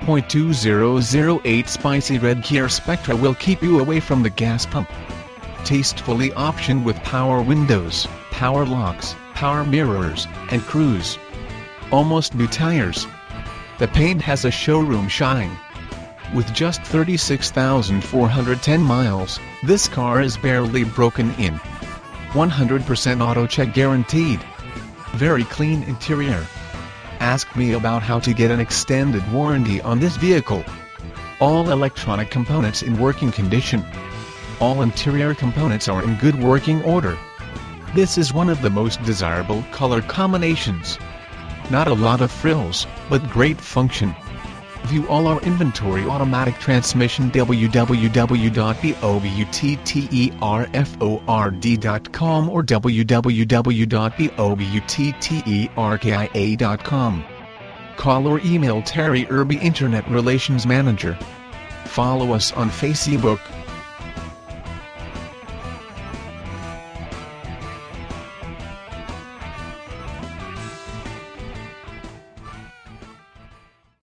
1.2008 spicy red Kia Spectra will keep you away from the gas pump. Tastefully optioned with power windows, power locks, power mirrors, and cruise. Almost new tires. The paint has a showroom shine. With just 36,410 miles, this car is barely broken in. 100% auto check guaranteed. Very clean interior. Ask me about how to get an extended warranty on this vehicle. All electronic components in working condition. All interior components are in good working order. This is one of the most desirable color combinations. Not a lot of frills, but great function. View all our inventory automatic transmission www.bobutterford.com or www.bobutterkia.com. Call or email Terri Irby Internet Relations Manager. Follow us on Facebook,